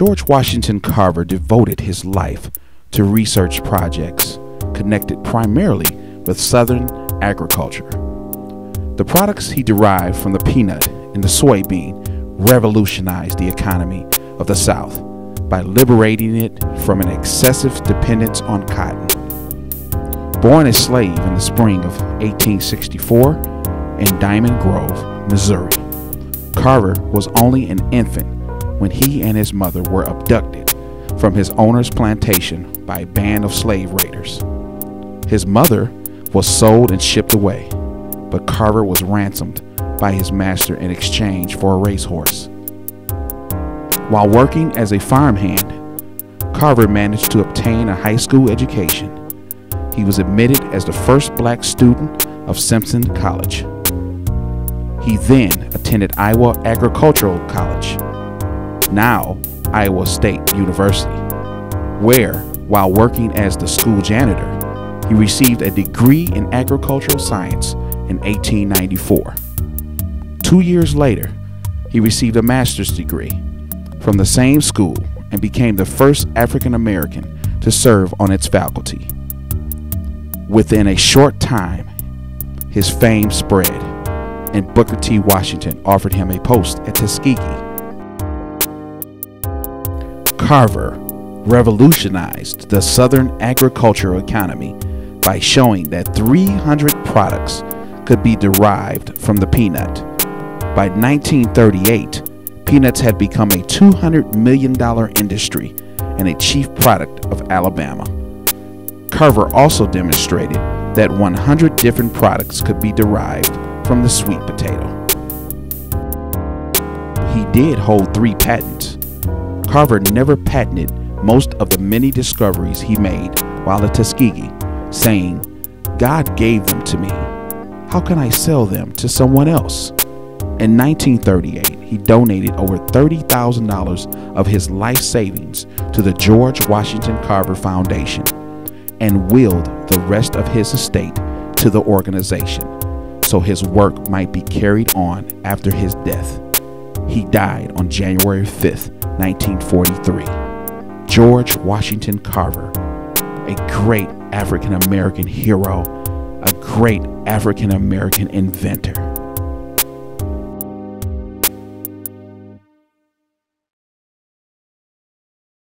George Washington Carver devoted his life to research projects connected primarily with Southern agriculture. The products he derived from the peanut and the soybean revolutionized the economy of the South by liberating it from an excessive dependence on cotton. Born a slave in the spring of 1864 in Diamond Grove, Missouri, Carver was only an infant when he and his mother were abducted from his owner's plantation by a band of slave raiders. His mother was sold and shipped away, but Carver was ransomed by his master in exchange for a racehorse. While working as a farmhand, Carver managed to obtain a high school education. He was admitted as the first black student of Simpson College. He then attended Iowa Agricultural College, now Iowa State University, where, while working as the school janitor, he received a degree in agricultural science in 1894. Two years later, he received a master's degree from the same school and became the first African American to serve on its faculty. Within a short time, his fame spread, and Booker T. Washington offered him a post at Tuskegee. Carver revolutionized the Southern agricultural economy by showing that 300 products could be derived from the peanut. By 1938, peanuts had become a $200 million industry and a chief product of Alabama. Carver also demonstrated that 100 different products could be derived from the sweet potato. He did hold three patents. Carver never patented most of the many discoveries he made while at Tuskegee, saying, God gave them to me. How can I sell them to someone else? In 1938, he donated over $30,000 of his life savings to the George Washington Carver Foundation and willed the rest of his estate to the organization so his work might be carried on after his death. He died on January 5, 1943. George Washington Carver, a great African American hero, a great African American inventor.